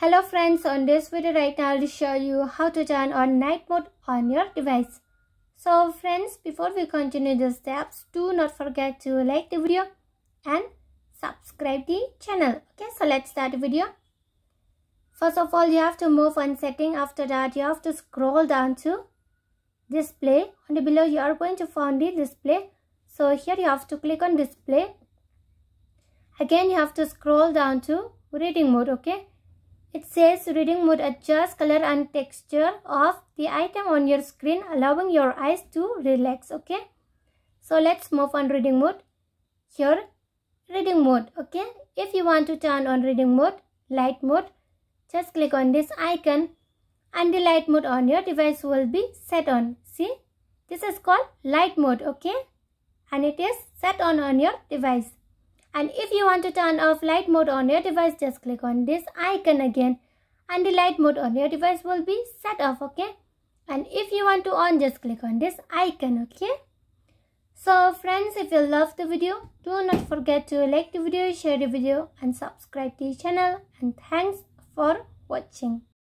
Hello friends, on this video right now I'll show you how to turn on night mode on your device. So friends, before we continue the steps, do not forget to like the video and subscribe the channel. Okay, so let's start the video. First of all, you have to move on setting. After that, you have to scroll down to display. On the below, you are going to find the display. So here you have to click on display. Again, you have to scroll down to reading mode. Okay it says reading mode adjusts color and texture of the item on your screen allowing your eyes to relax. Okay. So let's move on reading mode. Here reading mode. Okay. If you want to turn on reading mode, light mode, just click on this icon and the light mode on your device will be set on. See, this is called light mode. Okay. And it is set on on your device. And if you want to turn off light mode on your device, just click on this icon again. And the light mode on your device will be set off, okay? And if you want to on, just click on this icon, okay? So friends, if you love the video, do not forget to like the video, share the video and subscribe to the channel. And thanks for watching.